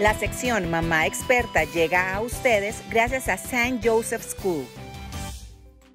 La sección Mamá Experta llega a ustedes gracias a St. Joseph School.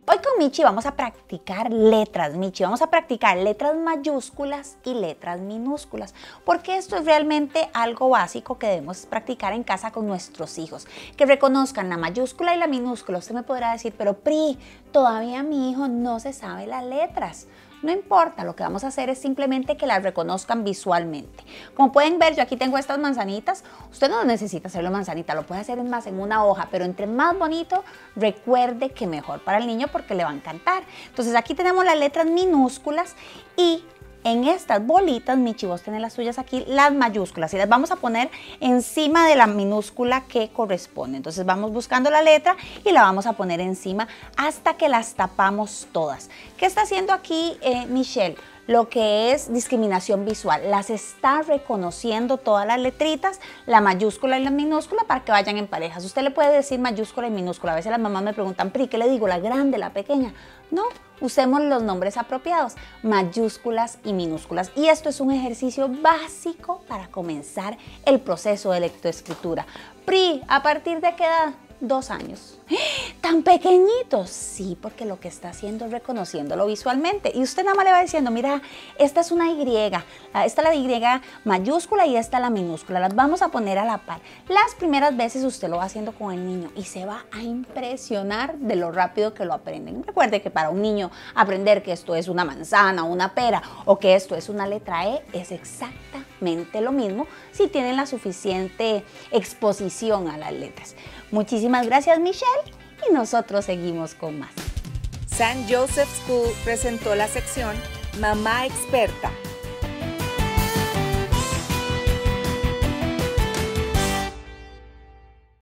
Hoy con Michi vamos a practicar letras, Michi. Vamos a practicar letras mayúsculas y letras minúsculas, porque esto es realmente algo básico que debemos practicar en casa con nuestros hijos. Que reconozcan la mayúscula y la minúscula. Usted me podrá decir, pero Pri, todavía mi hijo no se sabe las letras. No importa, lo que vamos a hacer es simplemente que las reconozcan visualmente. Como pueden ver, yo aquí tengo estas manzanitas. Usted no necesita hacerlo manzanita, lo puede hacer más en una hoja, pero entre más bonito, recuerde que mejor para el niño porque le va a encantar. Entonces aquí tenemos las letras minúsculas y en estas bolitas, Michi, vos tenés las suyas aquí, las mayúsculas y las vamos a poner encima de la minúscula que corresponde. Entonces vamos buscando la letra y la vamos a poner encima hasta que las tapamos todas. ¿Qué está haciendo aquí eh, Michelle? Lo que es discriminación visual. Las está reconociendo todas las letritas, la mayúscula y la minúscula para que vayan en parejas. Usted le puede decir mayúscula y minúscula. A veces las mamás me preguntan, ¿pero qué le digo? ¿La grande, la pequeña? No, usemos los nombres apropiados, mayúsculas y minúsculas. Y esto es un ejercicio básico para comenzar el proceso de lectoescritura. PRI, ¿a partir de qué edad? dos años. ¿Tan pequeñitos? Sí, porque lo que está haciendo es reconociéndolo visualmente. Y usted nada más le va diciendo, mira, esta es una Y, esta es la Y mayúscula y esta la minúscula. Las vamos a poner a la par. Las primeras veces usted lo va haciendo con el niño y se va a impresionar de lo rápido que lo aprenden. Recuerde que para un niño aprender que esto es una manzana, una pera o que esto es una letra E es exactamente lo mismo si tienen la suficiente exposición a las letras. Muchísimas gracias Michelle y nosotros seguimos con más. San Joseph School presentó la sección Mamá Experta